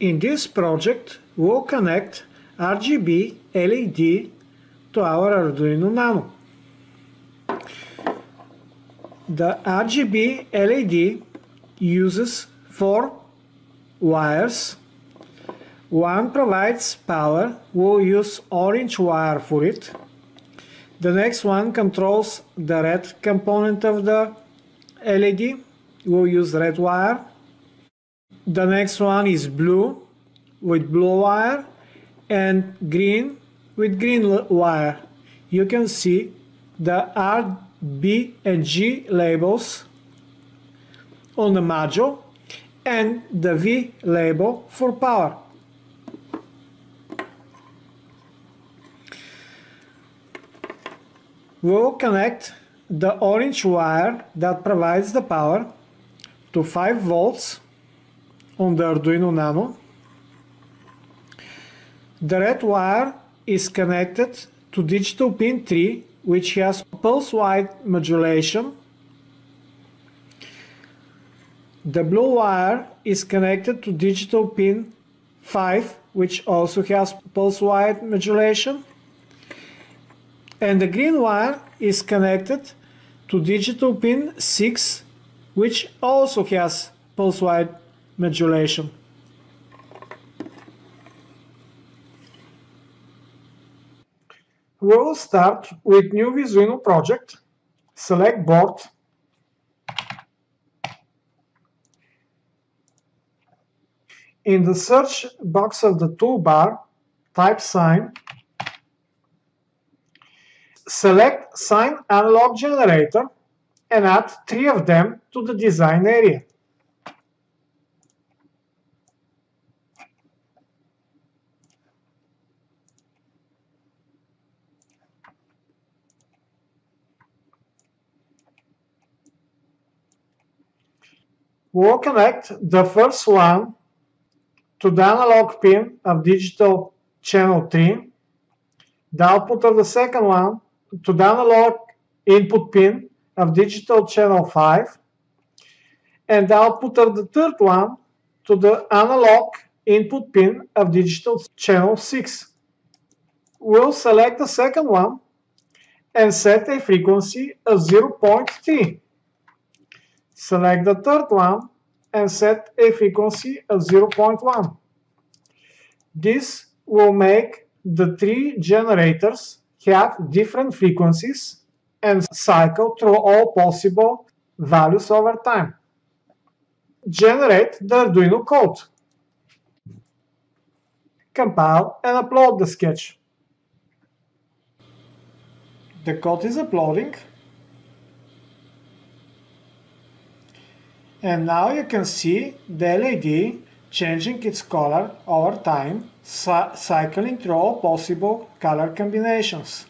In this project, we'll connect RGB LED to our Arduino Nano. The RGB LED uses four wires. One provides power, we'll use orange wire for it. The next one controls the red component of the LED, we'll use red wire. The next one is blue with blue wire and green with green wire. You can see the R, B and G labels on the module and the V label for power. We'll connect the orange wire that provides the power to 5 volts on the Arduino Nano. The red wire is connected to digital pin 3 which has pulse width modulation. The blue wire is connected to digital pin 5 which also has pulse width modulation. And the green wire is connected to digital pin 6 which also has pulse width modulation. We will start with new Visuino project, select board, in the search box of the toolbar, type sine, select sine analog generator and add three of them to the design area. We'll connect the first one to the analog pin of digital channel 3, the output of the second one to the analog input pin of digital channel 5, and the output of the third one to the analog input pin of digital channel 6. We'll select the second one and set a frequency of 0.3. Select the third one and set a frequency of 0.1. This will make the three generators have different frequencies and cycle through all possible values over time. Generate the Arduino code. Compile and upload the sketch. The code is uploading. And now you can see the LED changing its color over time, cycling through all possible color combinations.